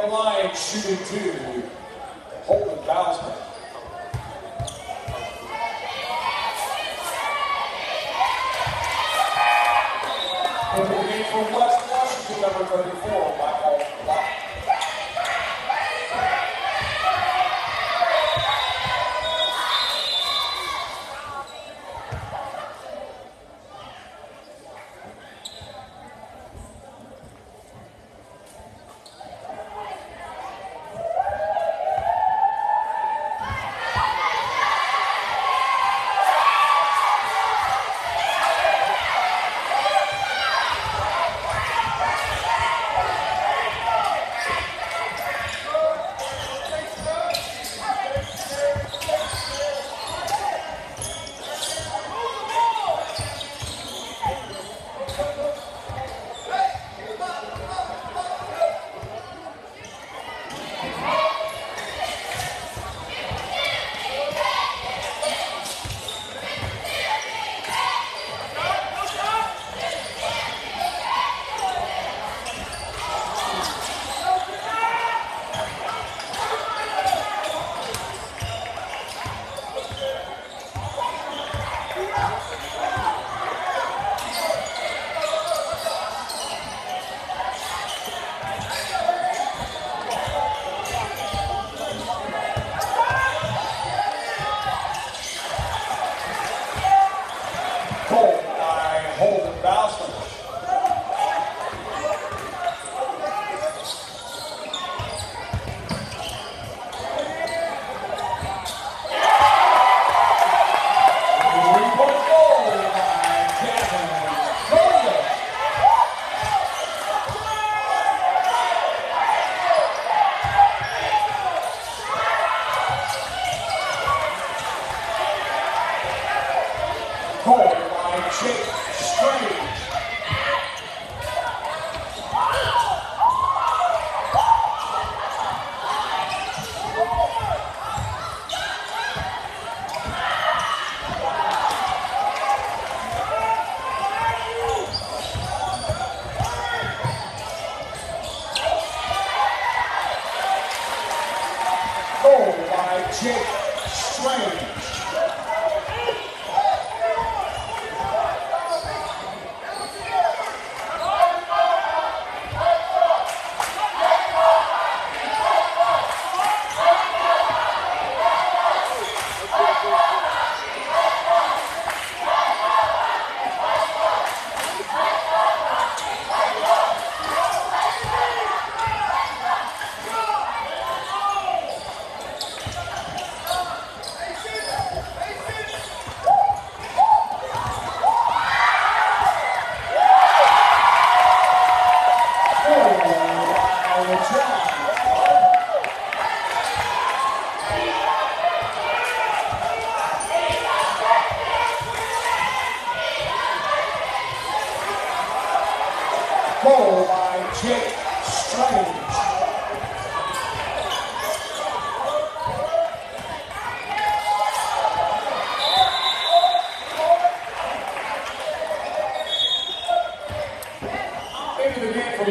the Lions shooting two.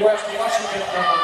West Washington,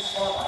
forward.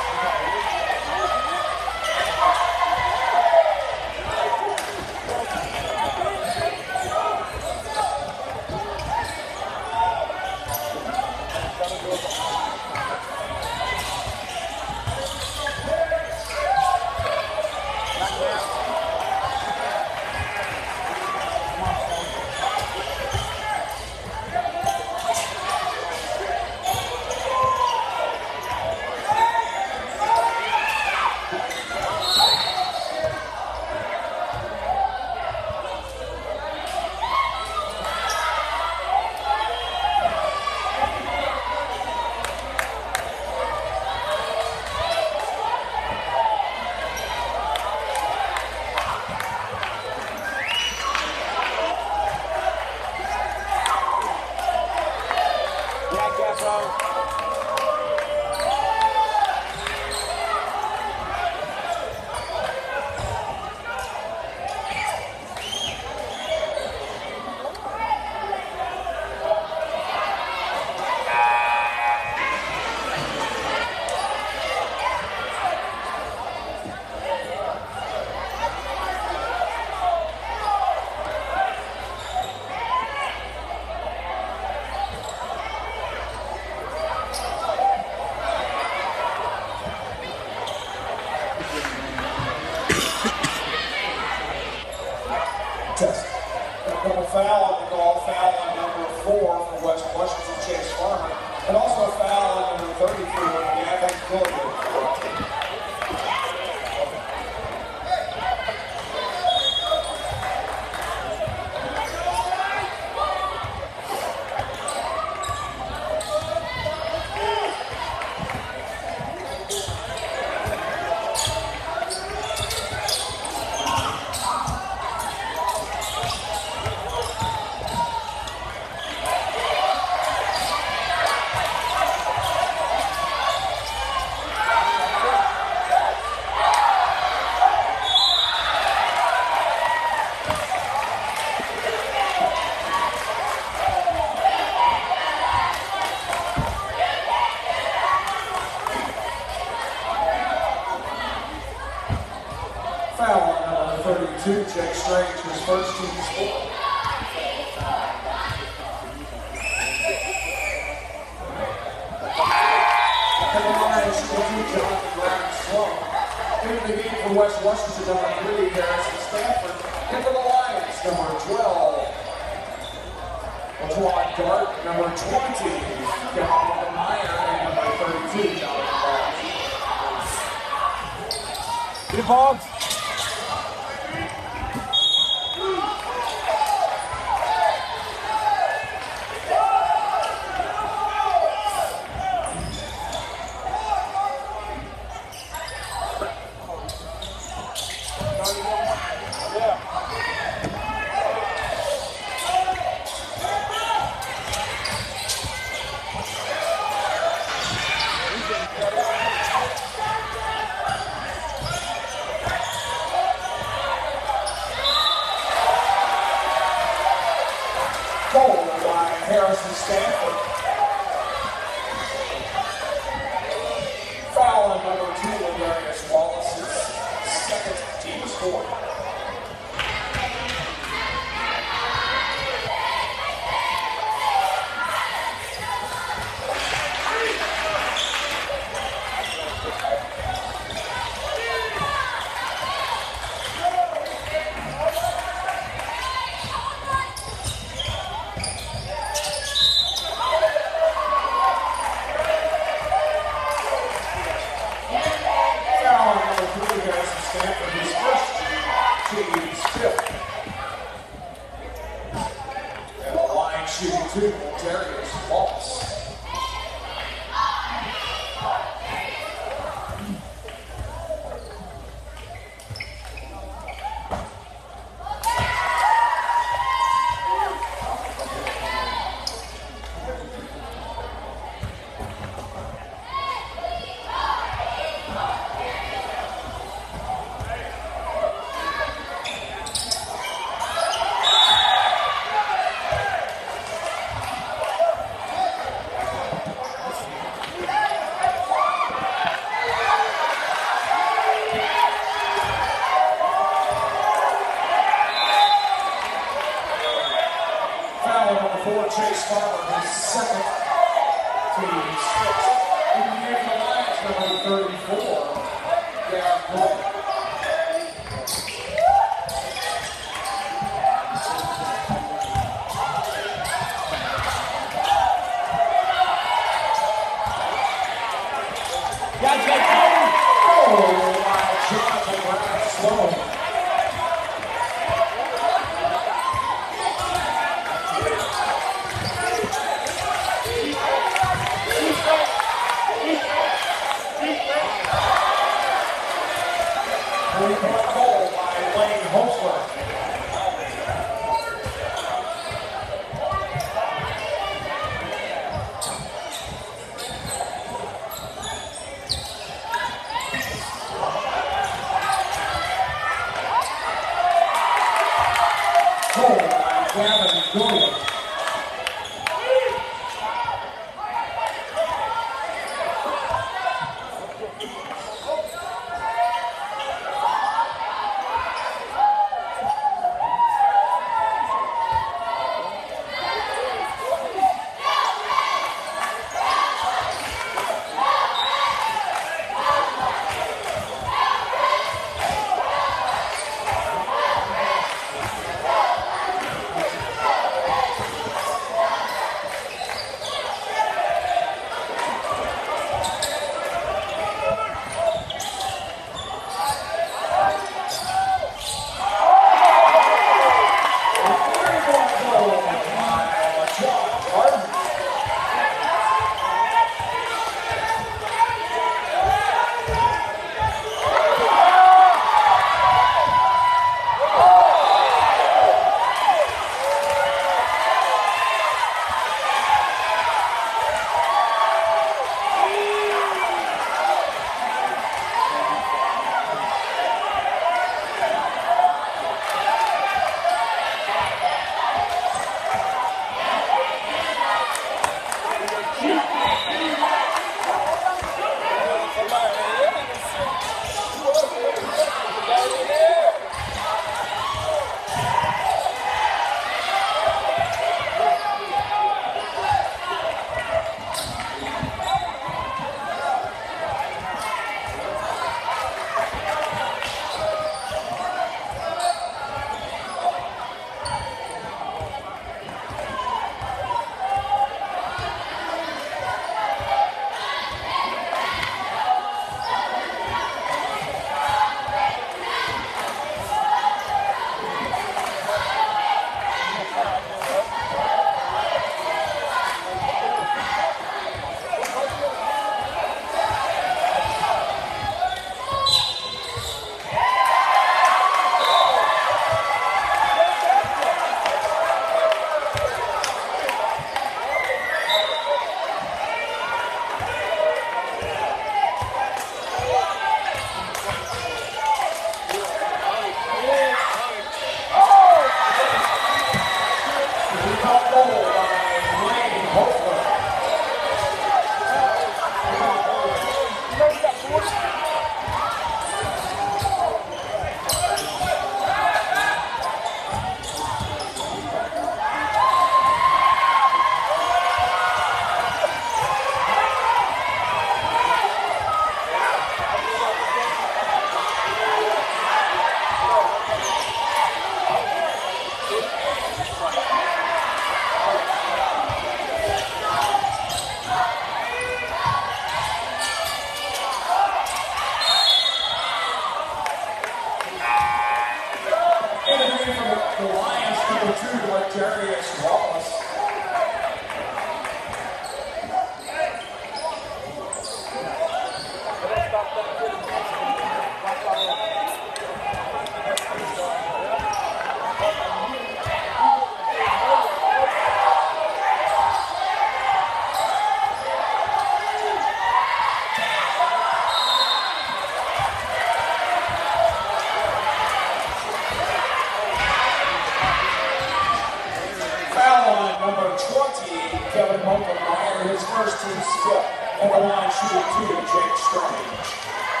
On the line shooting two, Jake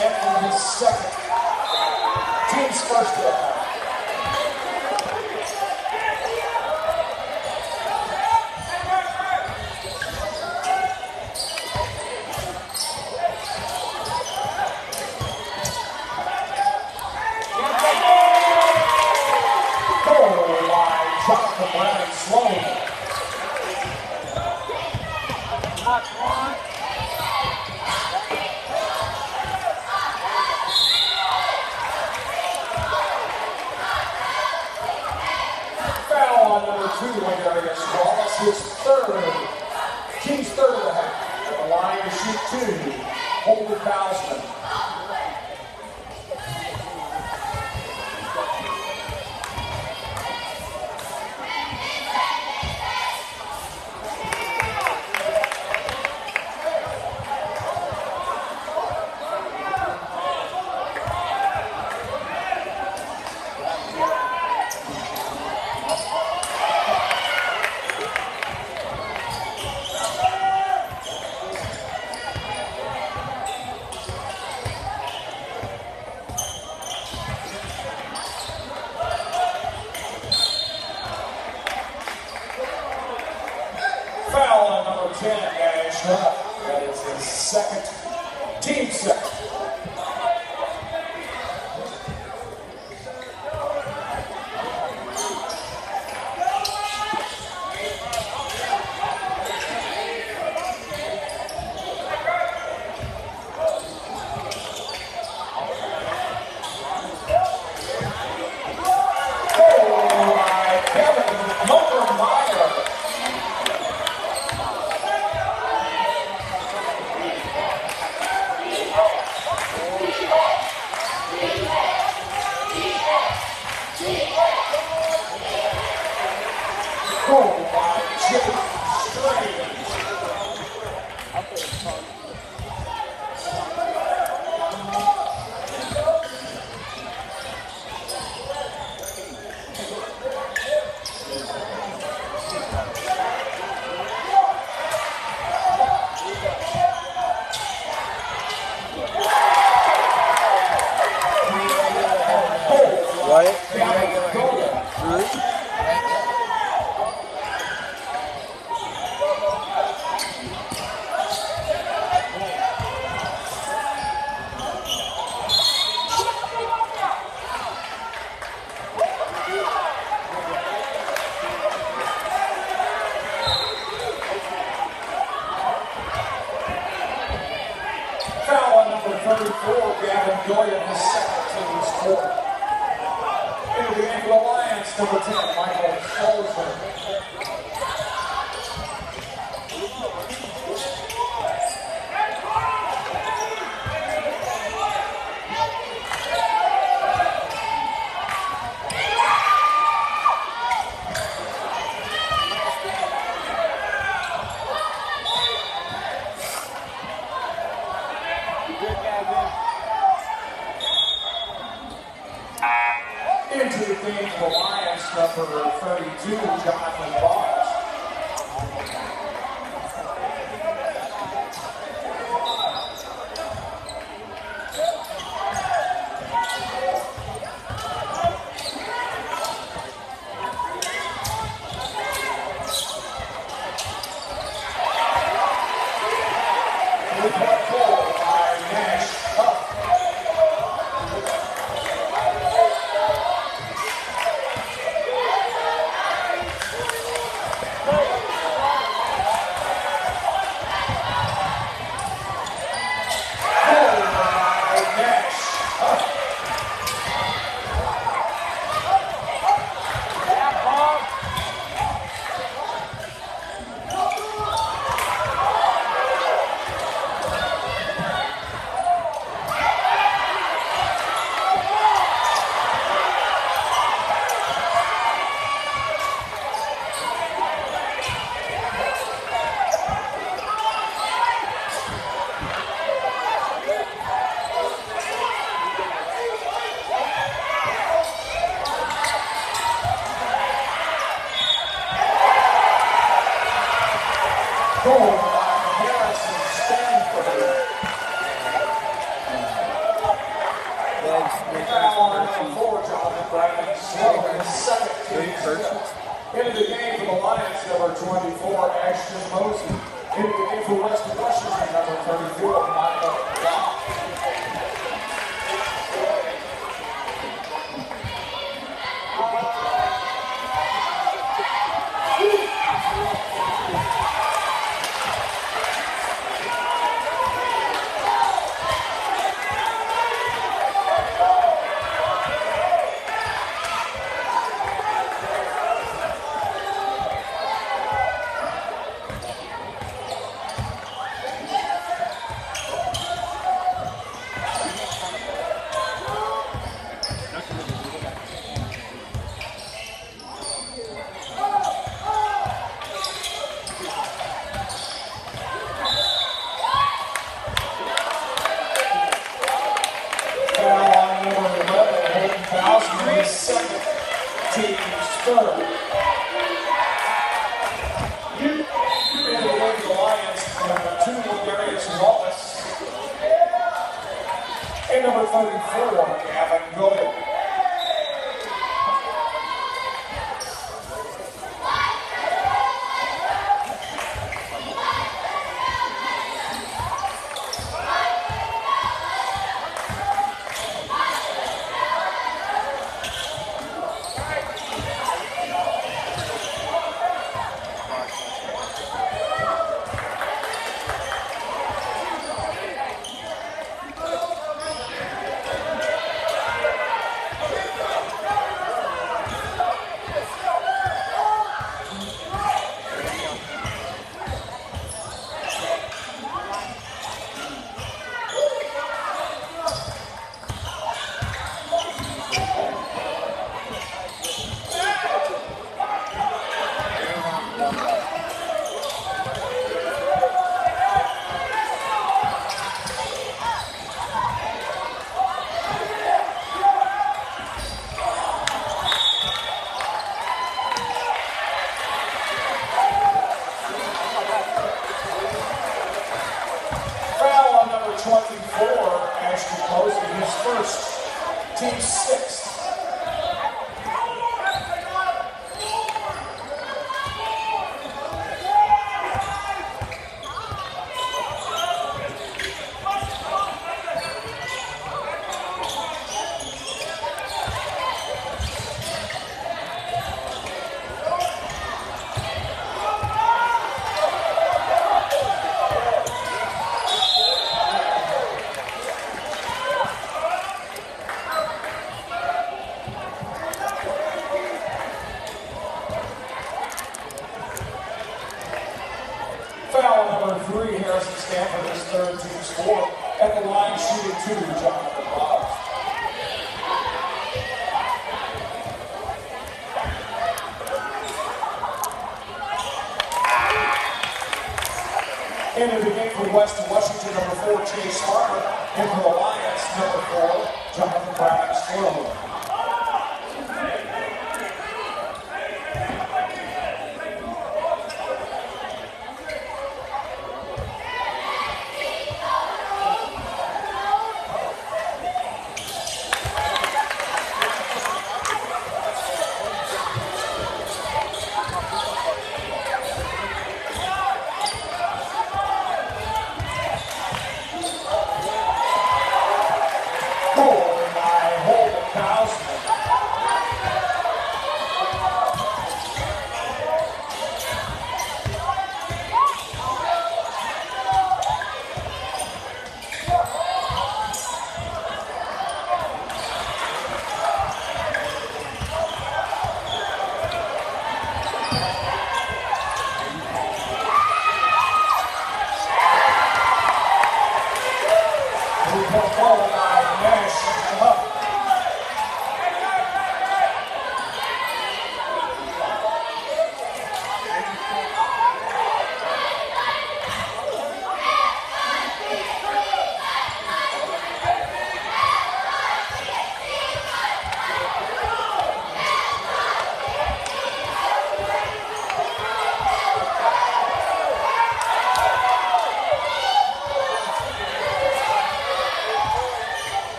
net in his second. Team's first hit.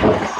Goal